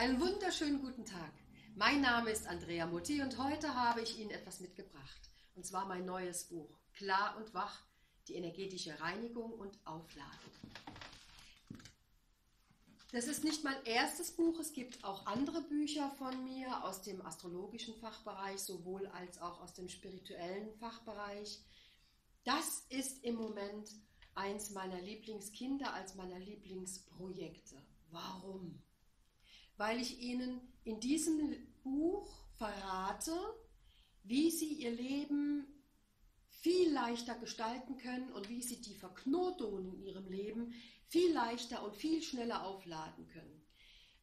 Einen wunderschönen guten Tag. Mein Name ist Andrea Mutti und heute habe ich Ihnen etwas mitgebracht. Und zwar mein neues Buch Klar und Wach, die energetische Reinigung und Aufladung. Das ist nicht mein erstes Buch, es gibt auch andere Bücher von mir aus dem astrologischen Fachbereich, sowohl als auch aus dem spirituellen Fachbereich. Das ist im Moment eins meiner Lieblingskinder als meiner Lieblingsprojekte. Warum? Weil ich Ihnen in diesem Buch verrate, wie Sie Ihr Leben viel leichter gestalten können und wie Sie die Verknotungen in Ihrem Leben viel leichter und viel schneller aufladen können.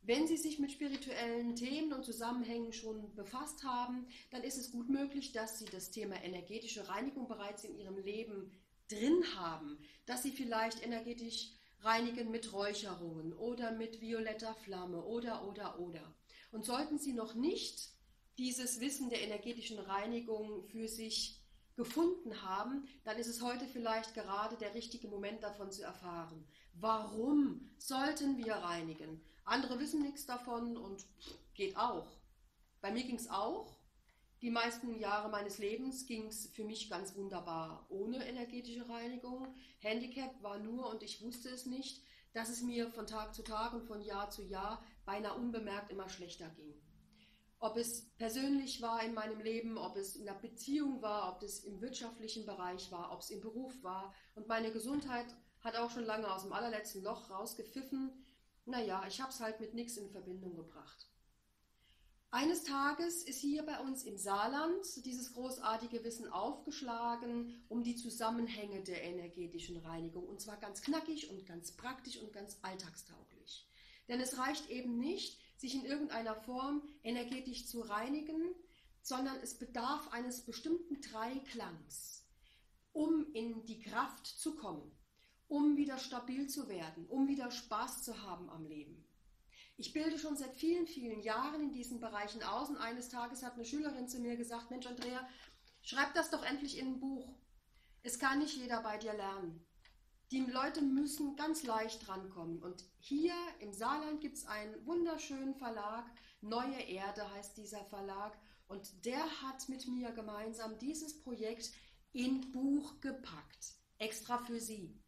Wenn Sie sich mit spirituellen Themen und Zusammenhängen schon befasst haben, dann ist es gut möglich, dass Sie das Thema energetische Reinigung bereits in Ihrem Leben drin haben, dass Sie vielleicht energetisch reinigen mit Räucherungen oder mit violetter Flamme oder, oder, oder. Und sollten Sie noch nicht dieses Wissen der energetischen Reinigung für sich gefunden haben, dann ist es heute vielleicht gerade der richtige Moment davon zu erfahren. Warum sollten wir reinigen? Andere wissen nichts davon und geht auch. Bei mir ging es auch. Die meisten Jahre meines Lebens ging es für mich ganz wunderbar ohne energetische Reinigung. Handicap war nur, und ich wusste es nicht, dass es mir von Tag zu Tag und von Jahr zu Jahr beinahe unbemerkt immer schlechter ging. Ob es persönlich war in meinem Leben, ob es in der Beziehung war, ob es im wirtschaftlichen Bereich war, ob es im Beruf war. Und meine Gesundheit hat auch schon lange aus dem allerletzten Loch rausgepfiffen. Naja, ich habe es halt mit nichts in Verbindung gebracht. Eines Tages ist hier bei uns im Saarland dieses großartige Wissen aufgeschlagen um die Zusammenhänge der energetischen Reinigung. Und zwar ganz knackig und ganz praktisch und ganz alltagstauglich. Denn es reicht eben nicht, sich in irgendeiner Form energetisch zu reinigen, sondern es bedarf eines bestimmten Dreiklangs, um in die Kraft zu kommen, um wieder stabil zu werden, um wieder Spaß zu haben am Leben. Ich bilde schon seit vielen, vielen Jahren in diesen Bereichen aus und eines Tages hat eine Schülerin zu mir gesagt, Mensch Andrea, schreib das doch endlich in ein Buch. Es kann nicht jeder bei dir lernen. Die Leute müssen ganz leicht drankommen. Und hier im Saarland gibt es einen wunderschönen Verlag, Neue Erde heißt dieser Verlag. Und der hat mit mir gemeinsam dieses Projekt in Buch gepackt. Extra für Sie.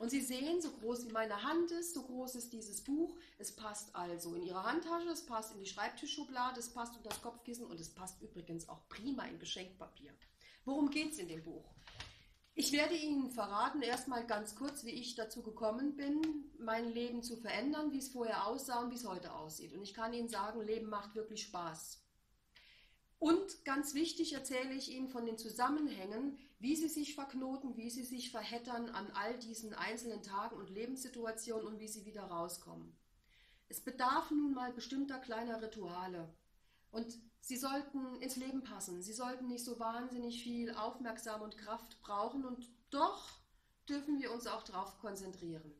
Und Sie sehen, so groß wie meine Hand ist, so groß ist dieses Buch. Es passt also in Ihre Handtasche, es passt in die Schreibtischschublade, es passt unter das Kopfkissen und es passt übrigens auch prima in Geschenkpapier. Worum geht es in dem Buch? Ich werde Ihnen verraten, erstmal ganz kurz, wie ich dazu gekommen bin, mein Leben zu verändern, wie es vorher aussah und wie es heute aussieht. Und ich kann Ihnen sagen, Leben macht wirklich Spaß. Und ganz wichtig erzähle ich Ihnen von den Zusammenhängen, wie sie sich verknoten, wie sie sich verheddern an all diesen einzelnen Tagen und Lebenssituationen und wie sie wieder rauskommen. Es bedarf nun mal bestimmter kleiner Rituale. Und sie sollten ins Leben passen. Sie sollten nicht so wahnsinnig viel Aufmerksamkeit und Kraft brauchen und doch dürfen wir uns auch darauf konzentrieren.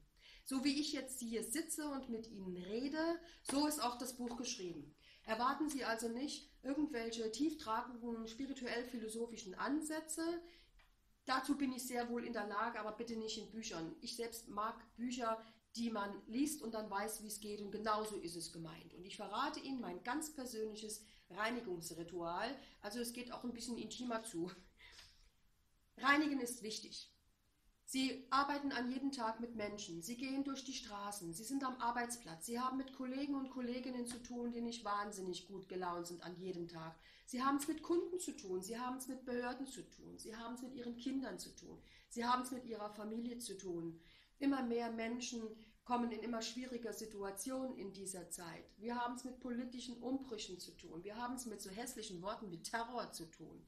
So wie ich jetzt hier sitze und mit Ihnen rede, so ist auch das Buch geschrieben. Erwarten Sie also nicht irgendwelche tieftragenden spirituell-philosophischen Ansätze. Dazu bin ich sehr wohl in der Lage, aber bitte nicht in Büchern. Ich selbst mag Bücher, die man liest und dann weiß, wie es geht und genauso ist es gemeint. Und ich verrate Ihnen mein ganz persönliches Reinigungsritual. Also es geht auch ein bisschen intimer zu. Reinigen ist wichtig. Sie arbeiten an jedem Tag mit Menschen, sie gehen durch die Straßen, sie sind am Arbeitsplatz, sie haben mit Kollegen und Kolleginnen zu tun, die nicht wahnsinnig gut gelaunt sind an jedem Tag. Sie haben es mit Kunden zu tun, sie haben es mit Behörden zu tun, sie haben es mit ihren Kindern zu tun, sie haben es mit ihrer Familie zu tun. Immer mehr Menschen kommen in immer schwieriger Situationen in dieser Zeit. Wir haben es mit politischen Umbrüchen zu tun, wir haben es mit so hässlichen Worten wie Terror zu tun.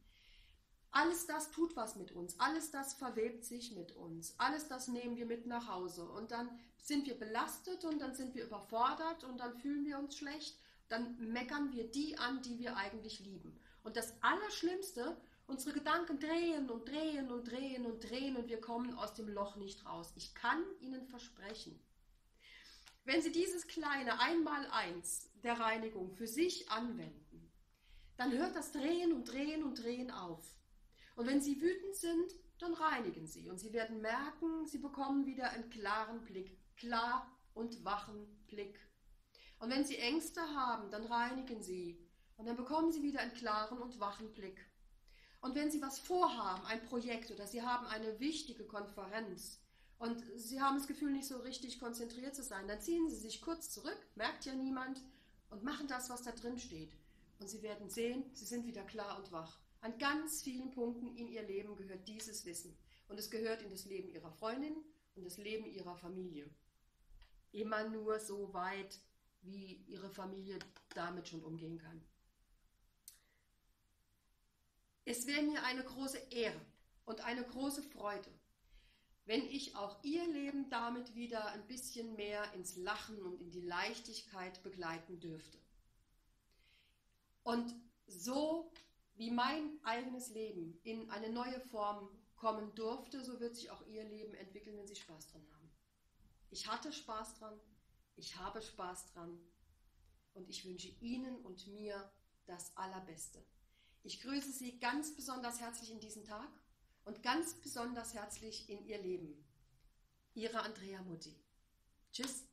Alles das tut was mit uns, alles das verwebt sich mit uns, alles das nehmen wir mit nach Hause und dann sind wir belastet und dann sind wir überfordert und dann fühlen wir uns schlecht, dann meckern wir die an, die wir eigentlich lieben. Und das Allerschlimmste, unsere Gedanken drehen und drehen und drehen und drehen und wir kommen aus dem Loch nicht raus. Ich kann Ihnen versprechen, wenn Sie dieses kleine Einmaleins der Reinigung für sich anwenden, dann hört das Drehen und Drehen und Drehen auf. Und wenn sie wütend sind, dann reinigen sie. Und sie werden merken, sie bekommen wieder einen klaren Blick, klar und wachen Blick. Und wenn Sie Ängste haben, dann reinigen Sie. Und dann bekommen Sie wieder einen klaren und wachen Blick. Und wenn Sie was vorhaben, ein Projekt oder Sie haben eine wichtige Konferenz und Sie haben das Gefühl, nicht so richtig konzentriert zu sein, dann ziehen Sie sich kurz zurück, merkt ja niemand, und machen das, was da drin steht. Und Sie werden sehen, Sie sind wieder klar und wach. An ganz vielen Punkten in Ihr Leben gehört dieses Wissen. Und es gehört in das Leben Ihrer Freundin und das Leben Ihrer Familie. Immer nur so weit, wie Ihre Familie damit schon umgehen kann. Es wäre mir eine große Ehre und eine große Freude, wenn ich auch Ihr Leben damit wieder ein bisschen mehr ins Lachen und in die Leichtigkeit begleiten dürfte. Und so wie mein eigenes Leben in eine neue Form kommen durfte, so wird sich auch Ihr Leben entwickeln, wenn Sie Spaß dran haben. Ich hatte Spaß dran, ich habe Spaß dran und ich wünsche Ihnen und mir das Allerbeste. Ich grüße Sie ganz besonders herzlich in diesen Tag und ganz besonders herzlich in Ihr Leben. Ihre Andrea Mutti. Tschüss.